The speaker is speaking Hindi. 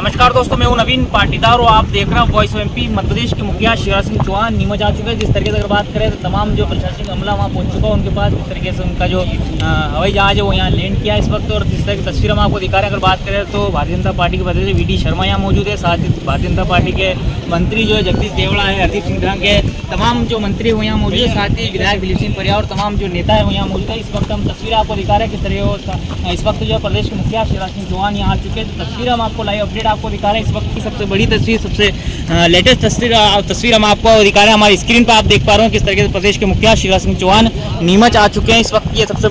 नमस्कार दोस्तों, मैं हूँ नवीन पाटीदार और आप देख रहे हैं voice of MP Madhya Pradesh के मुखिया शिवराज सिंह चौहान। नीमच आ चुके हैं। जिस तरीके से अगर बात करें तो तमाम जो प्रशासनिक अमला वहाँ पहुँच चुका है, उनके पास जिस तरीके से उनका जो हवाई जहाज़ है, वो यहाँ लैंड किया इस वक्त। और जिस तरह की तस्वीर हम आपको दिखा रहे हैं, अगर बात करें तो भारतीय जनता पार्टी के प्रदेश वी डी शर्मा यहाँ मौजूद है। साथ ही भारतीय जनता पार्टी के मंत्री जो है, जगदीश देवड़ा है, हरदीप सिंह ढंग है। तमाम जो मंत्री वो यहाँ मौजूद है। साथ ही विधायक दिलीप सिंह परिया और तमाम जो नेता है वो यहाँ मौजूद है। इस वक्त तस्वीर आपको दिखा रहे हैं किस तरह इस वक्त जो है प्रदेश के मुखिया शिवराज सिंह चौहान यहाँ आ चुके हैं। तो तस्वीर हम आपको लाइव अपडेट आपको दिखा रहे हैं। इस वक्त की सबसे बड़ी तस्वीर, सबसे लेटेस्ट तस्वीर तस्वीर हम आपको दिखा रहे हैं। हमारी स्क्रीन पर आप देख पा रहे हो किस तरीके से प्रदेश के मुखिया शिवराज सिंह चौहान नीमच आ चुके हैं। इस वक्त की सबसे